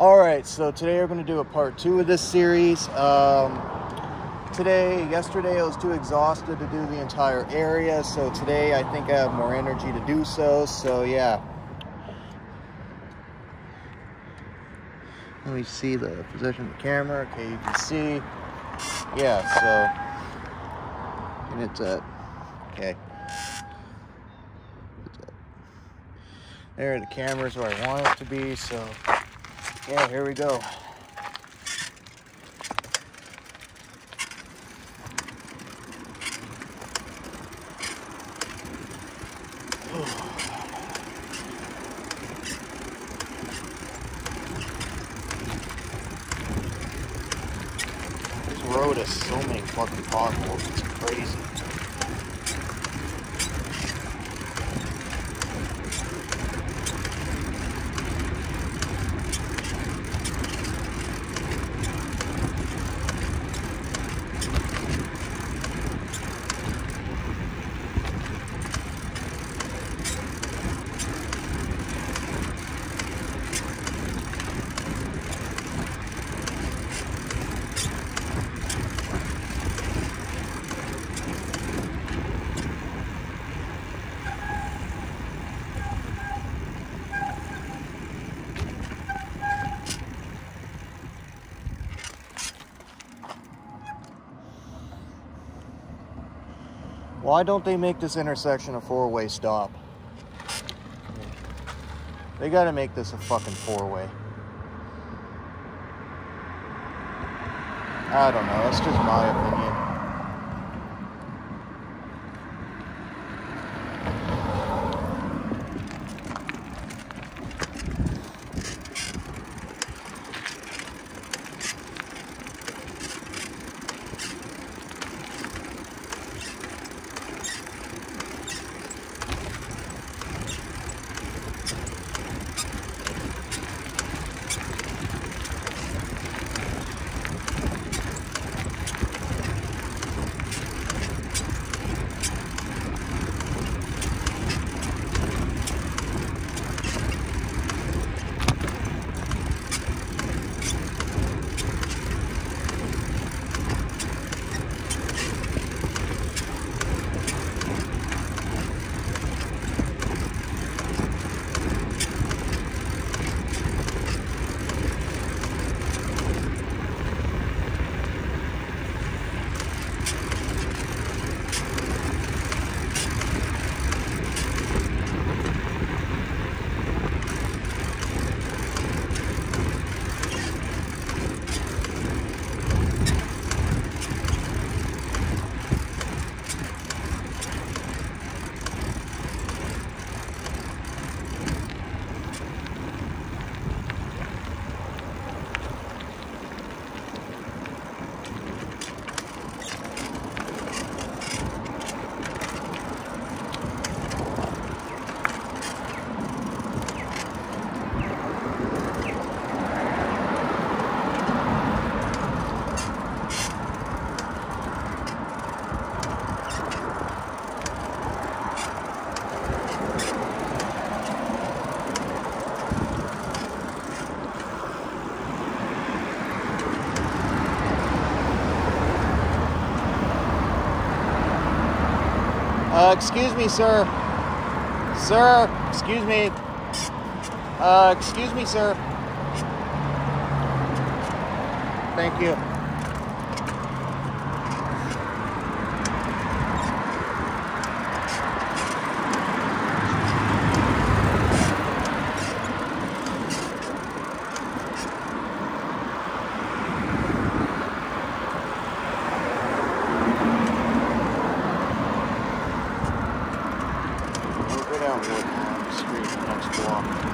All right, so today we're going to do a part two of this series. Um, today, yesterday I was too exhausted to do the entire area, so today I think I have more energy to do so. So yeah. Let me see the position of the camera. Okay, you can see. Yeah, so and it's at okay. There, the camera's where I want it to be. So yeah, here we go. This road has so many fucking potholes, it's crazy. Why don't they make this intersection a four-way stop? They gotta make this a fucking four-way. I don't know, that's just my opinion. Uh, excuse me, sir. Sir, excuse me. Uh, excuse me, sir. Thank you. We'll go down Woodlawn Street next block.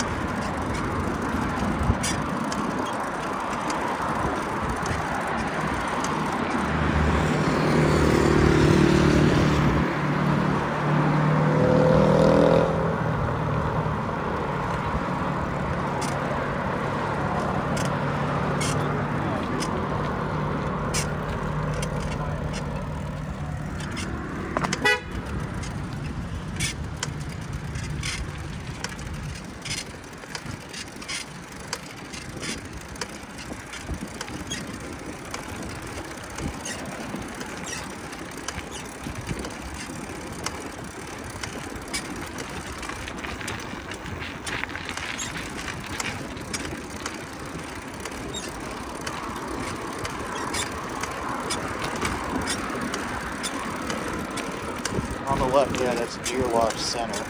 left, yeah, that's Center.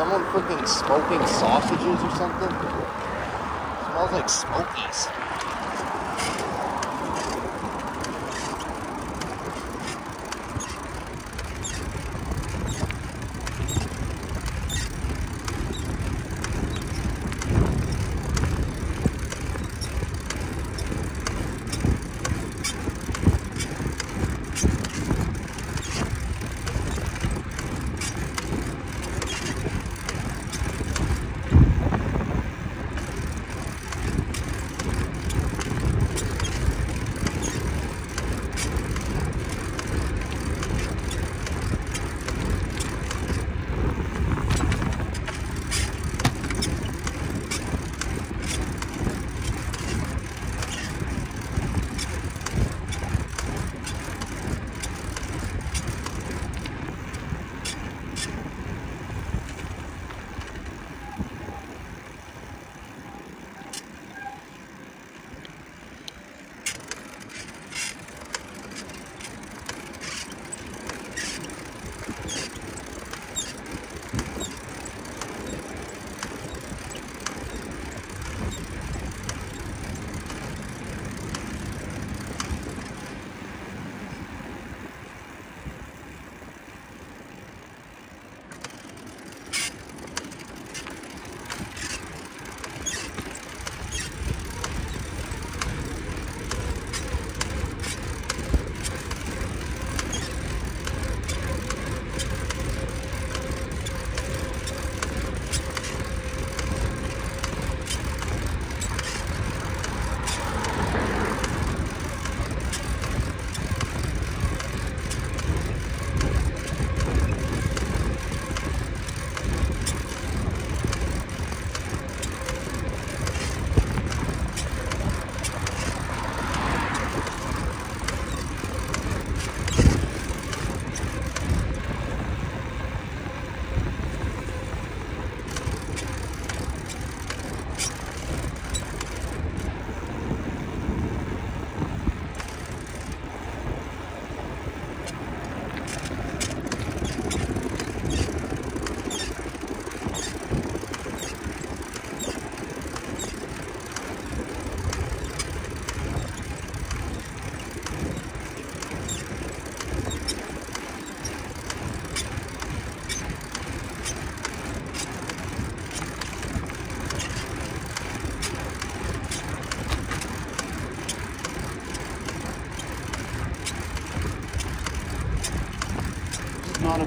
Someone freaking smoking sausages or something? smells like smokies.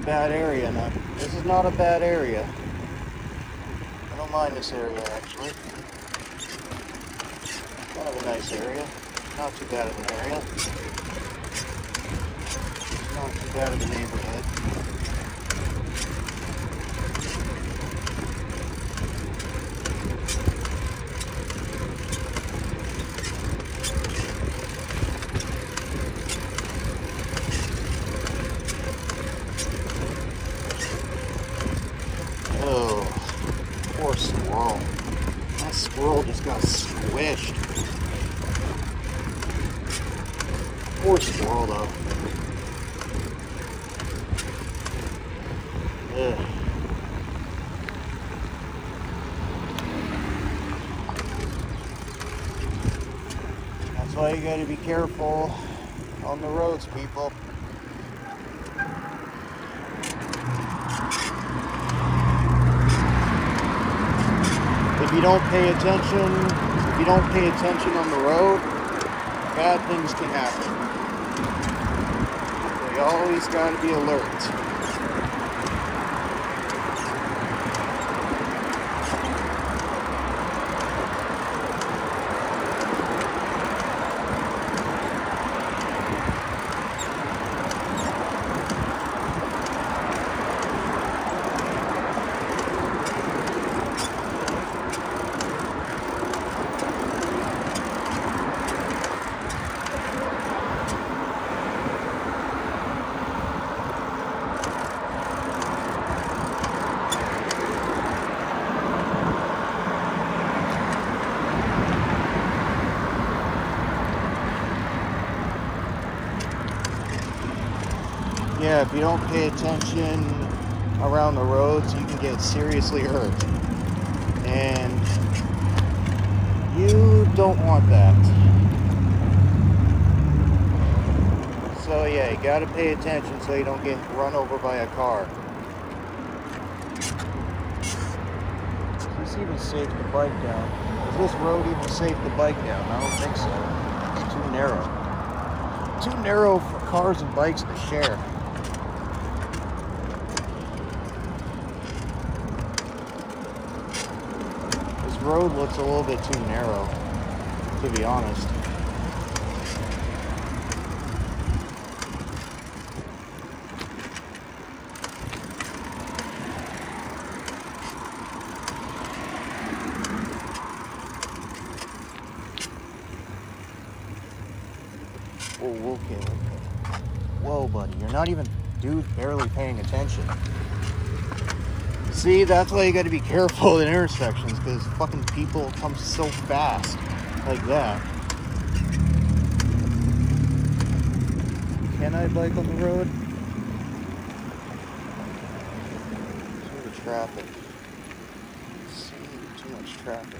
Bad area. Now, this is not a bad area. I don't mind this area actually. Kind of a nice area. Not too bad of an area. Not too bad of a neighborhood. why you got to be careful on the roads, people. If you don't pay attention, if you don't pay attention on the road, bad things can happen. So you always got to be alert. Don't pay attention around the roads, you can get seriously hurt. And you don't want that. So yeah, you gotta pay attention so you don't get run over by a car. Is this even safe to bike down? Is this road even safe to bike down? I don't think so. It's too narrow. Too narrow for cars and bikes to share. Road looks a little bit too narrow, to be honest. Okay, okay. Whoa, buddy, you're not even, dude, barely paying attention. See, that's why you got to be careful at intersections because fucking people come so fast like that. Can I bike on the road? Too much traffic. See, too much traffic.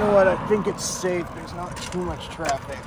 know what? I think it's safe. There's not too much traffic.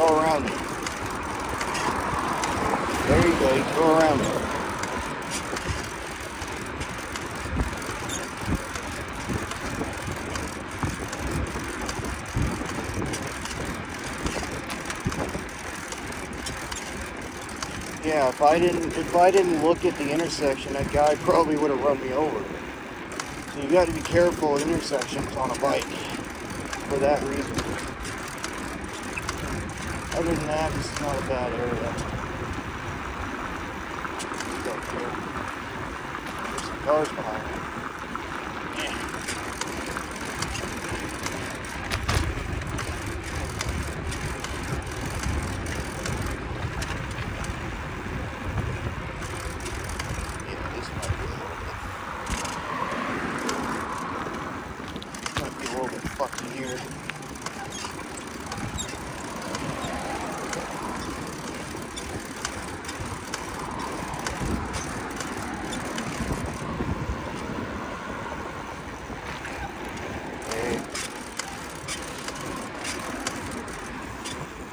go around it. There you go, you go around it. Yeah, if I didn't if I didn't look at the intersection, that guy probably would have run me over. So you got to be careful at intersections on a bike for that reason. Other than that, this is not a bad area. There's some cars behind me.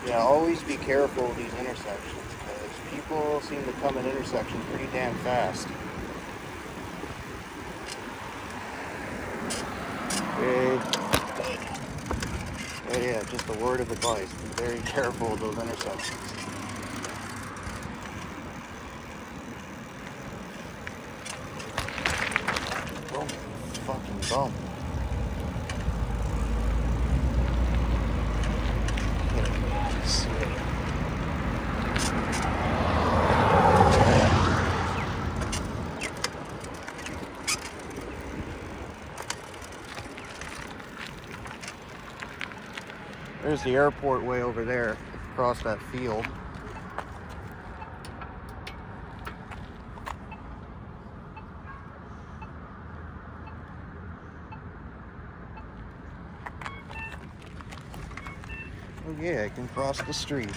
Yeah, always be careful with these intersections because people seem to come in intersections pretty damn fast. Okay. Yeah, just a word of advice. Be very careful with those intersections. Oh, fucking bump. There's the airport way over there, across that field. Oh yeah, I can cross the street.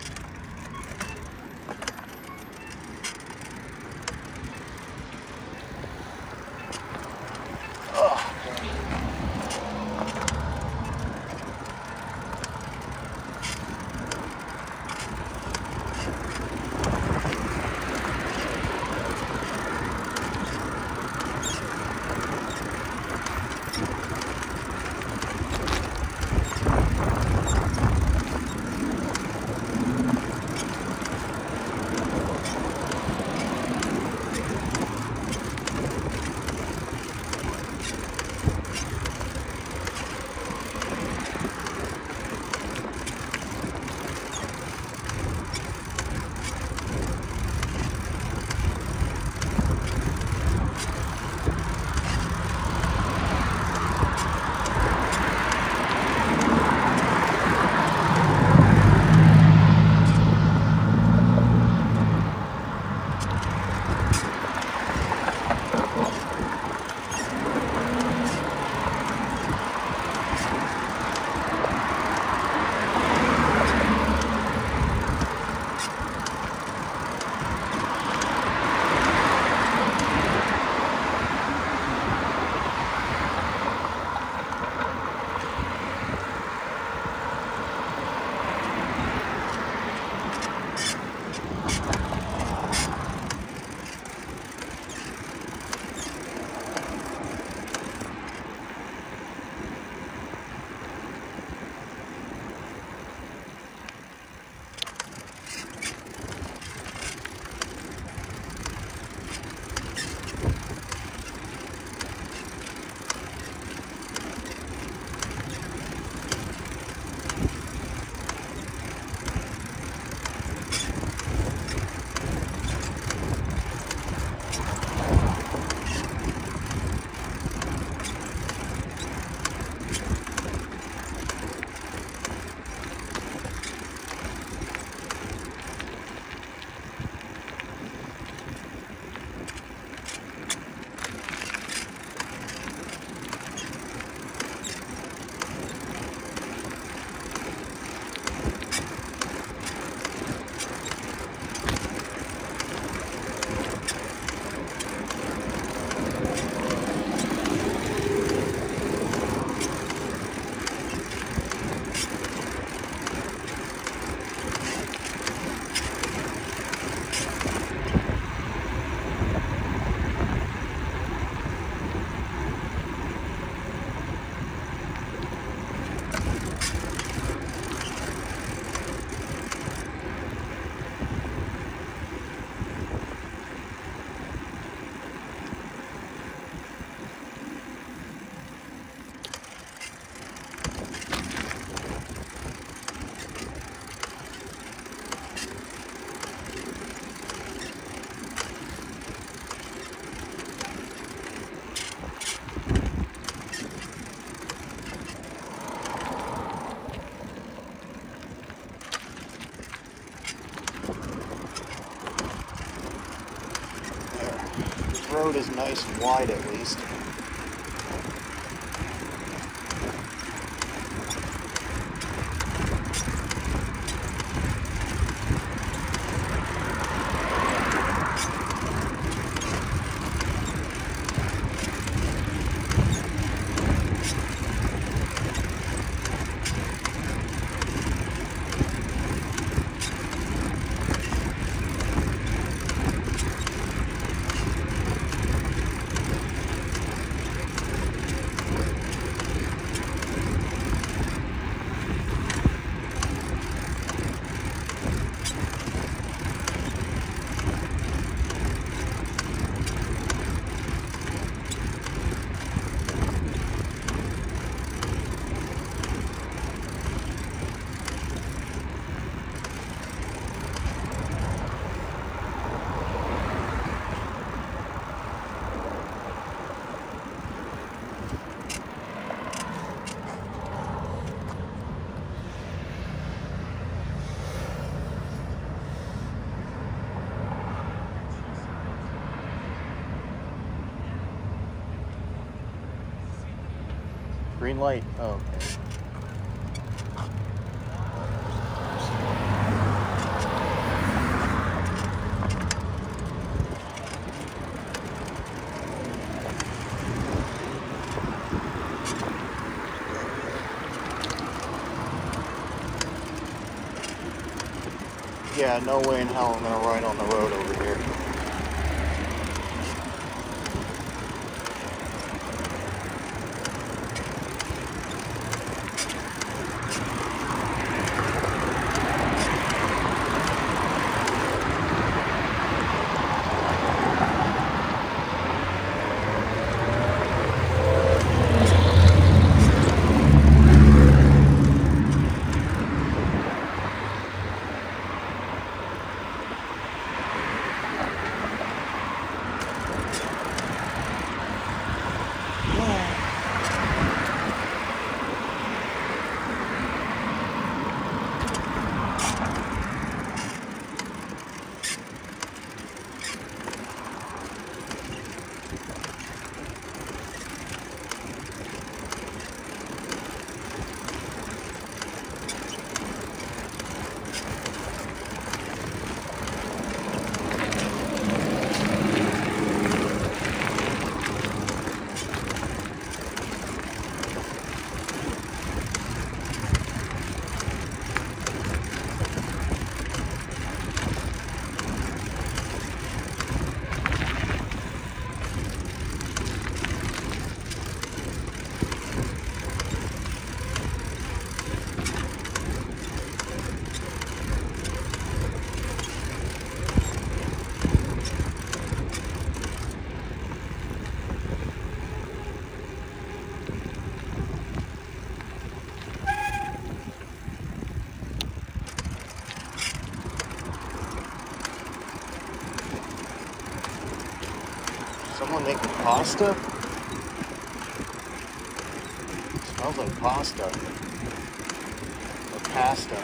Is nice and wide at Green light. Oh. Yeah, no way in hell I'm gonna ride on the road Pasta? Smells like pasta. Or pasta.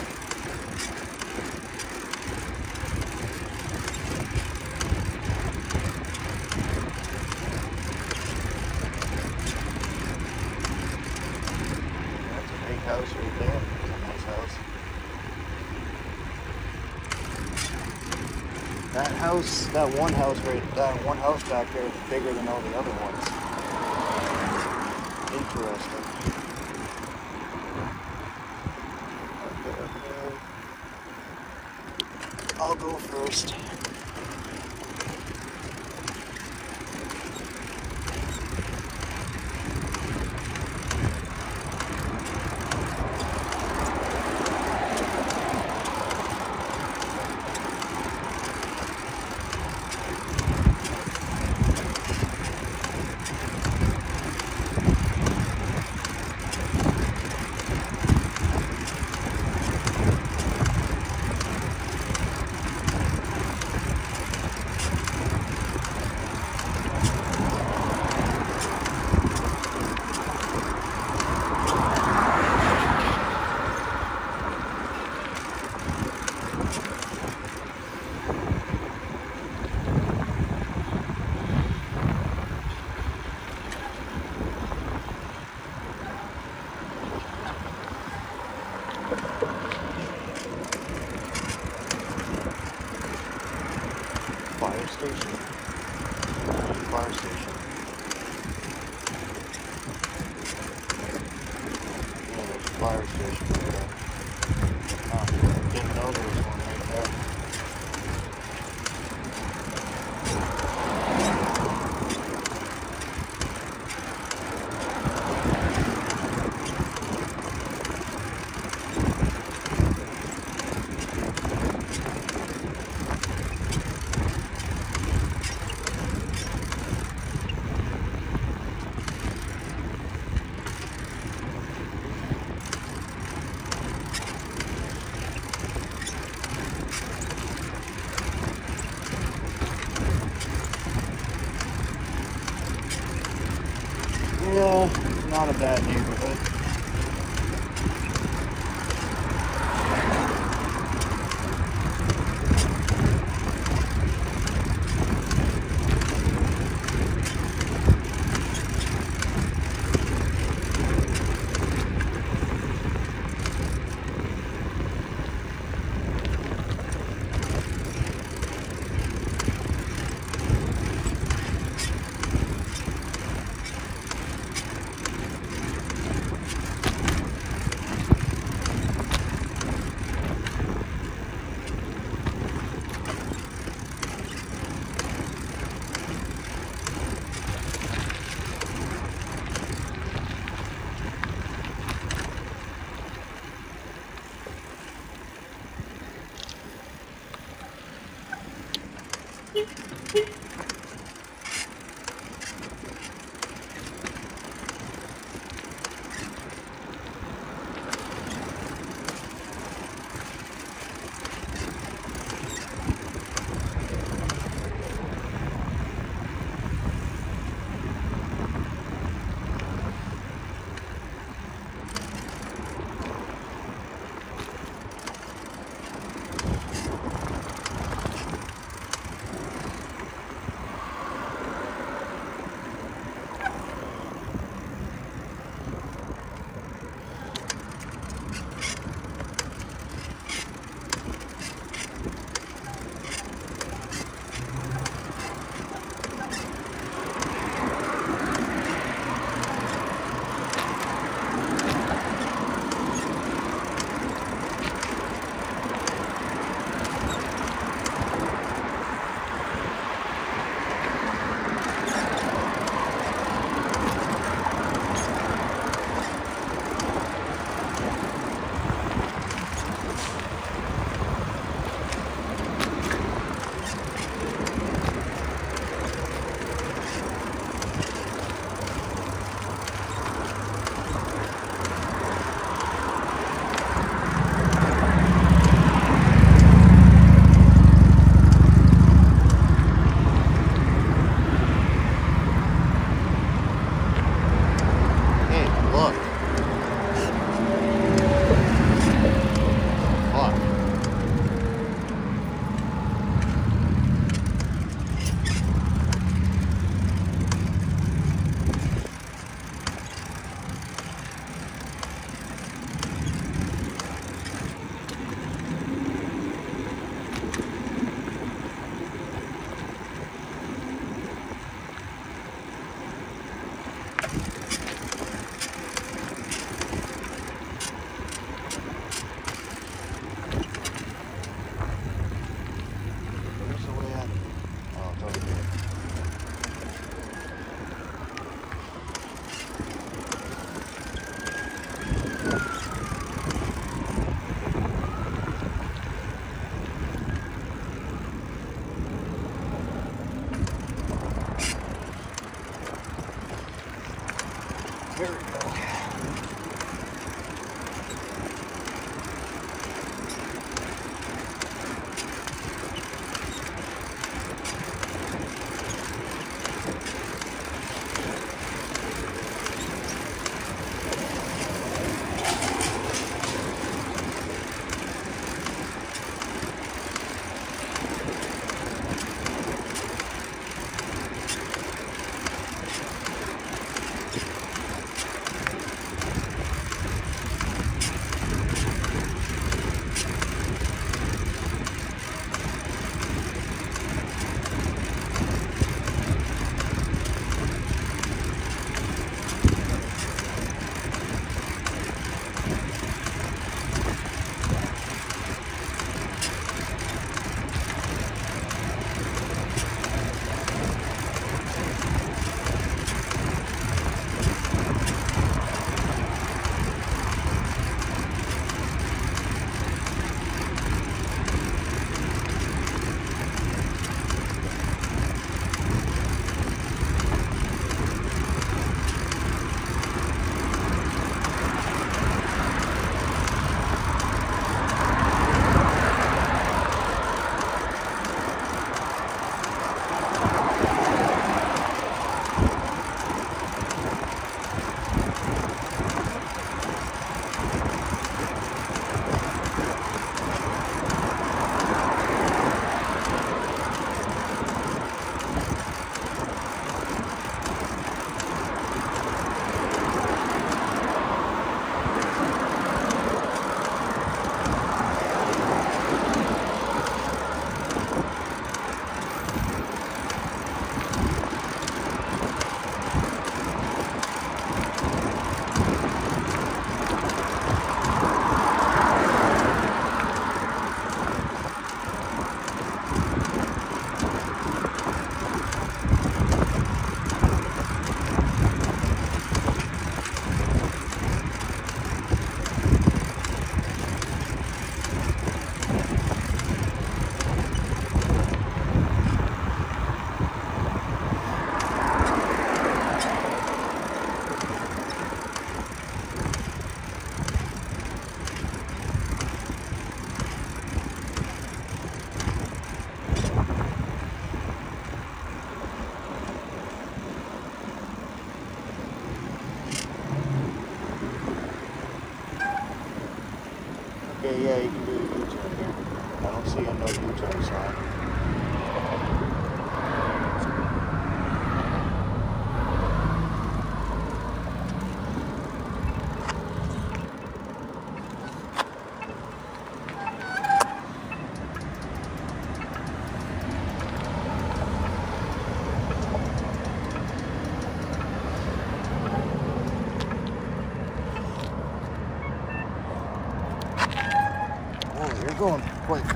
That's a big house right there. That's a nice house. That house, that one house right, that one house back there is bigger than all the other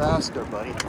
faster, buddy.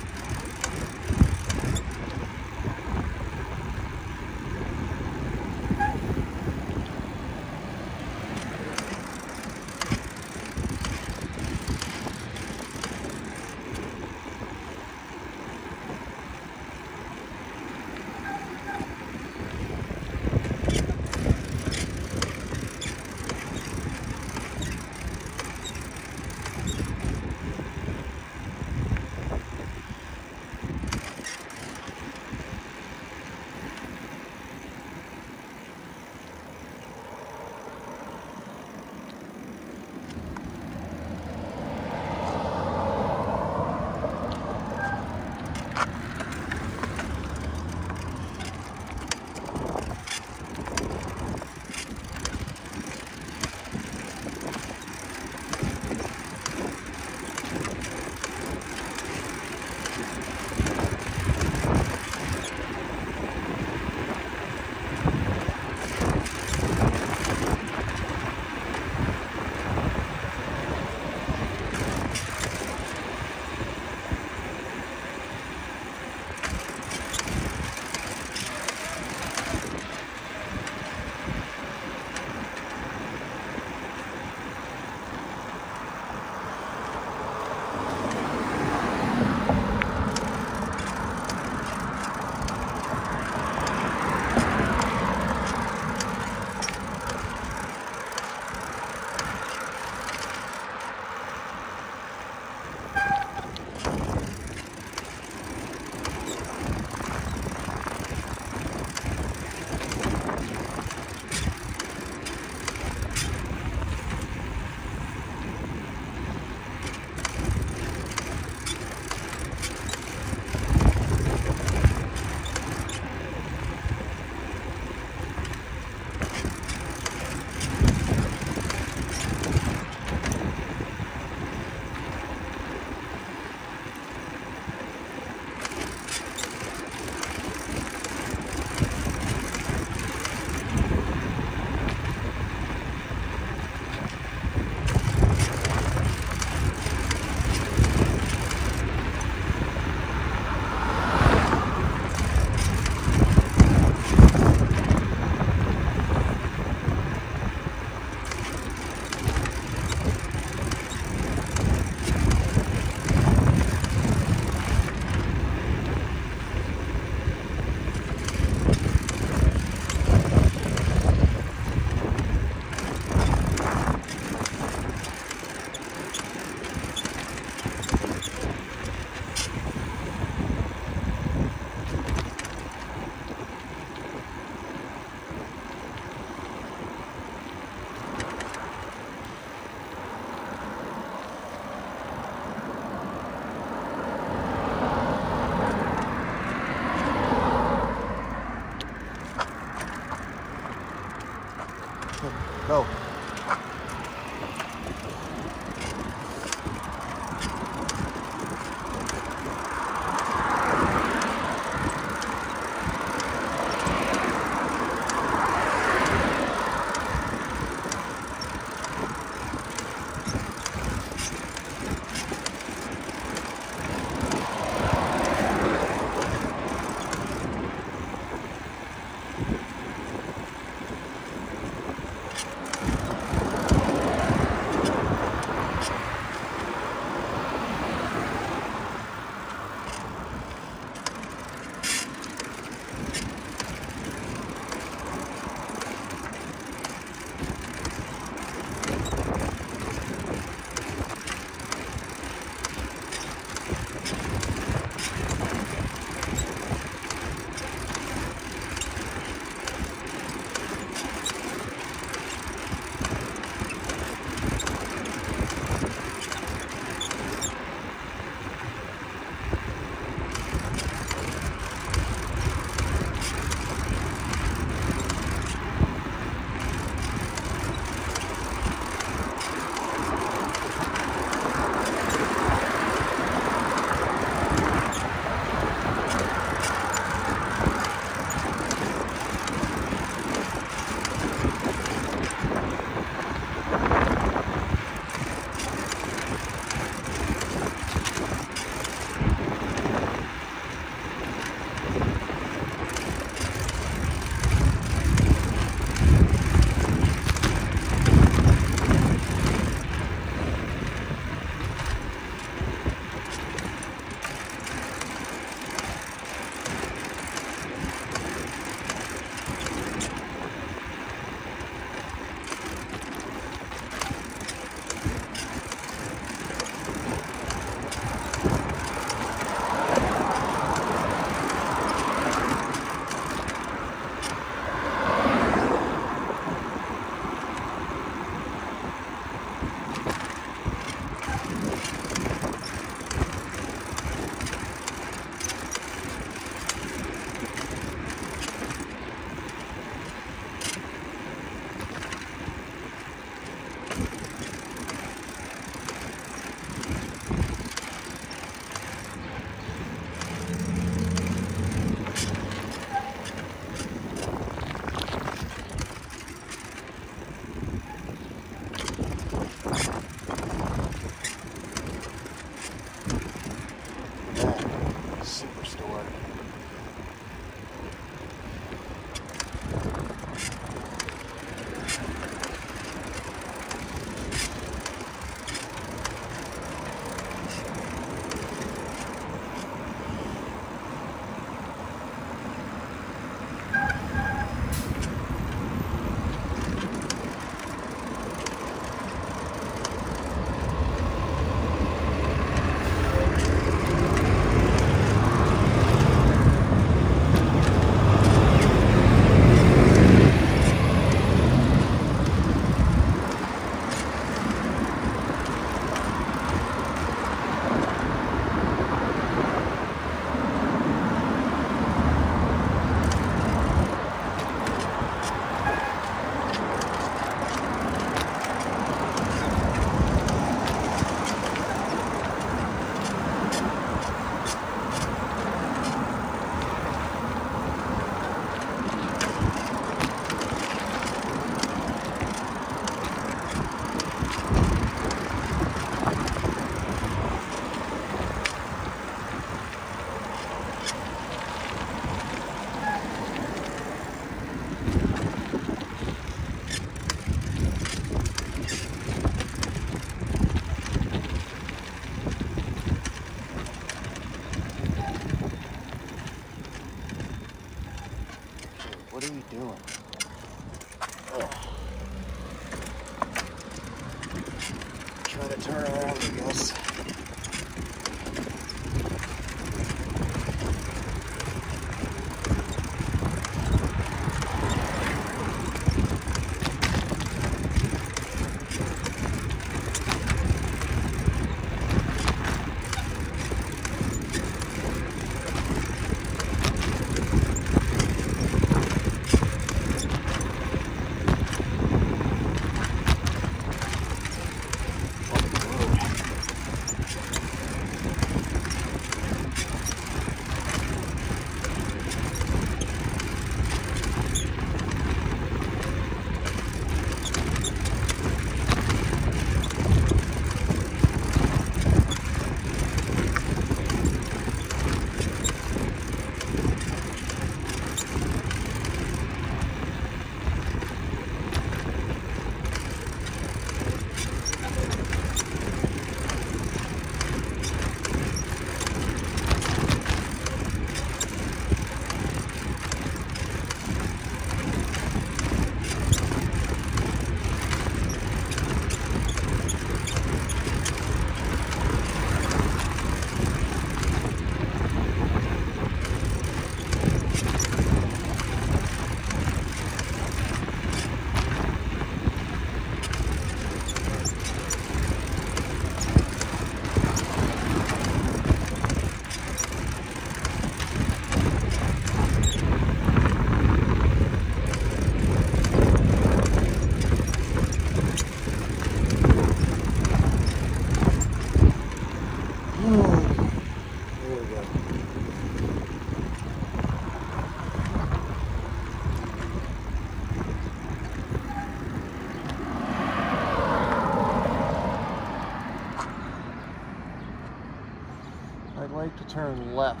Turn left.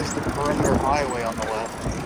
There's the perimeter highway on the left.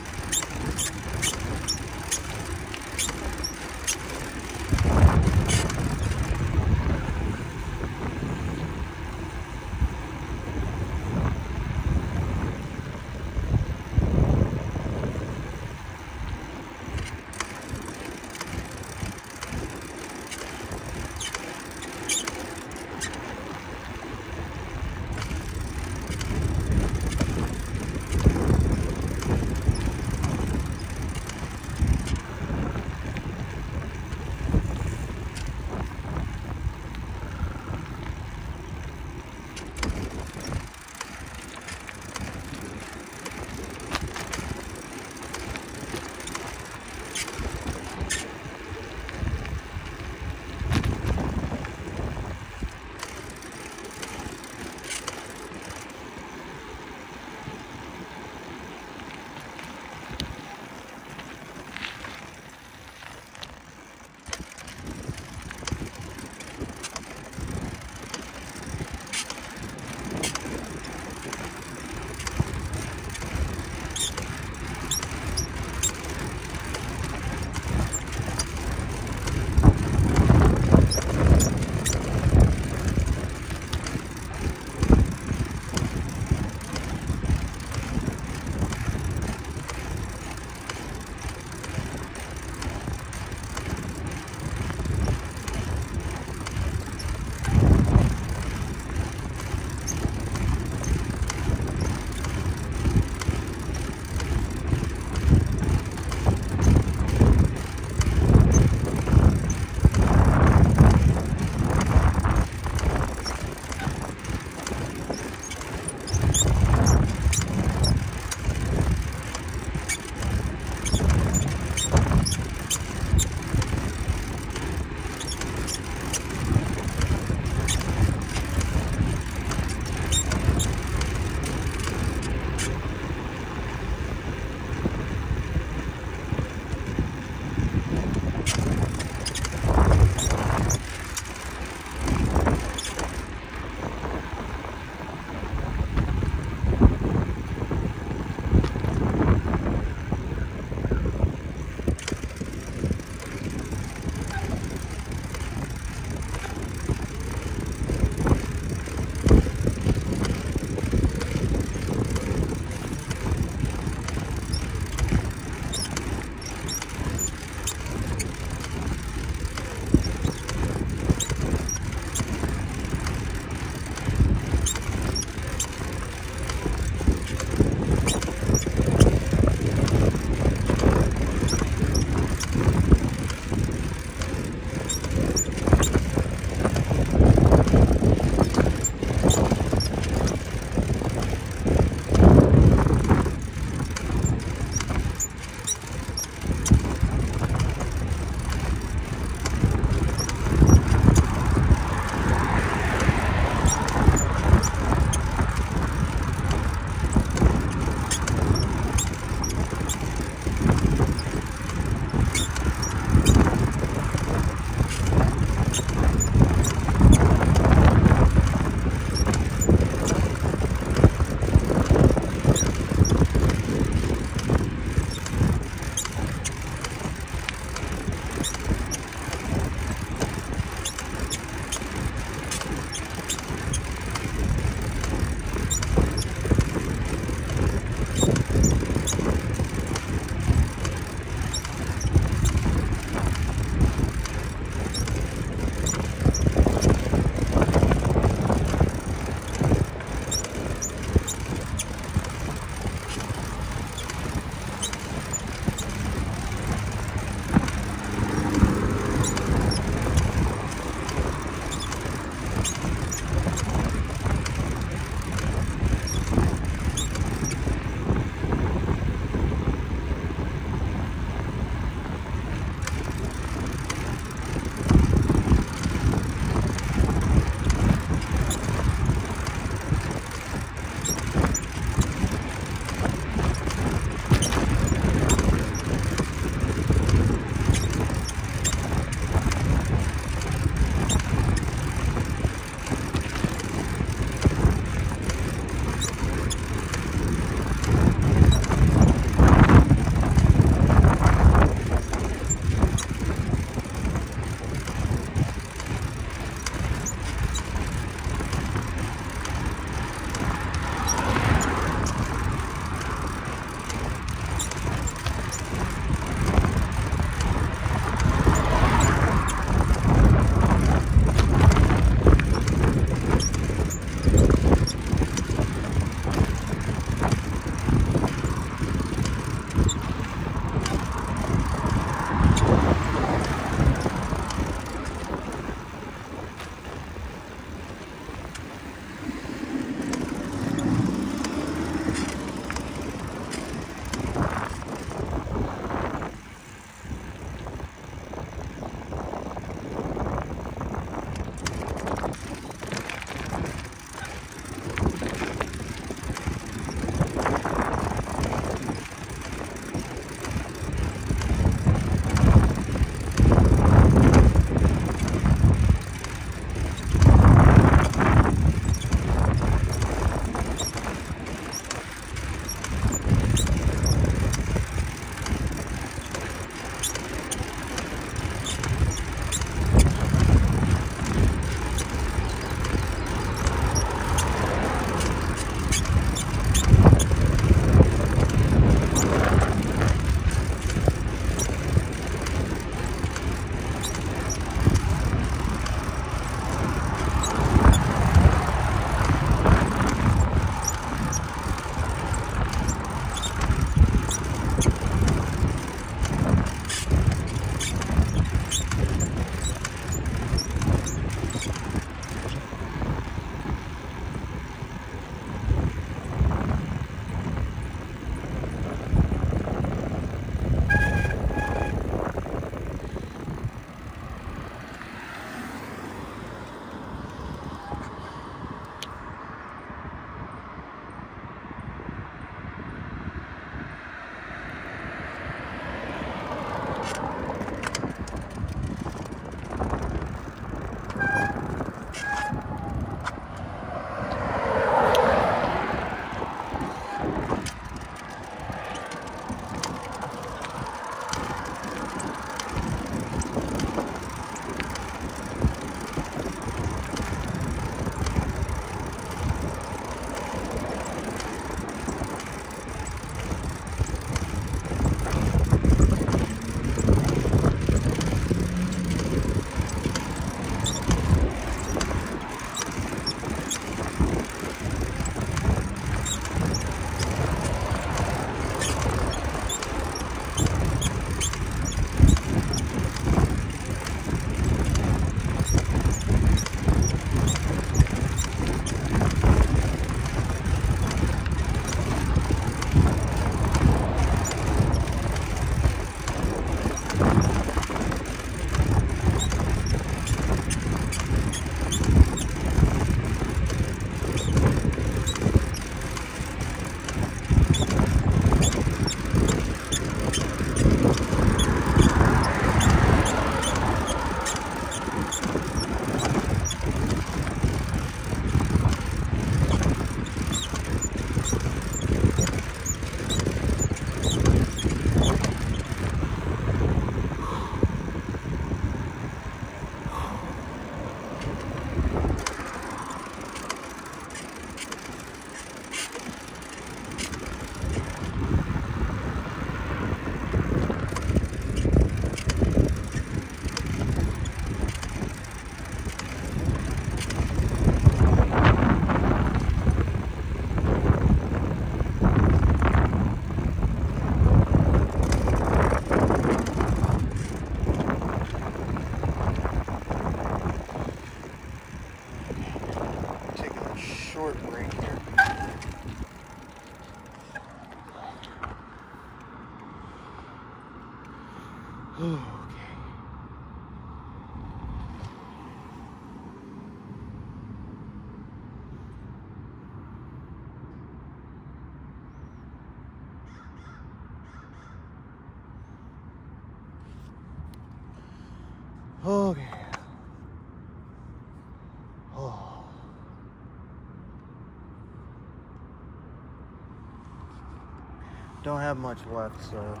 Don't have much left, so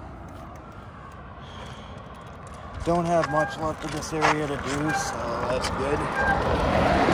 don't have much left of this area to do, so that's good.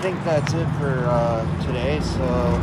Think that's it for uh, today. So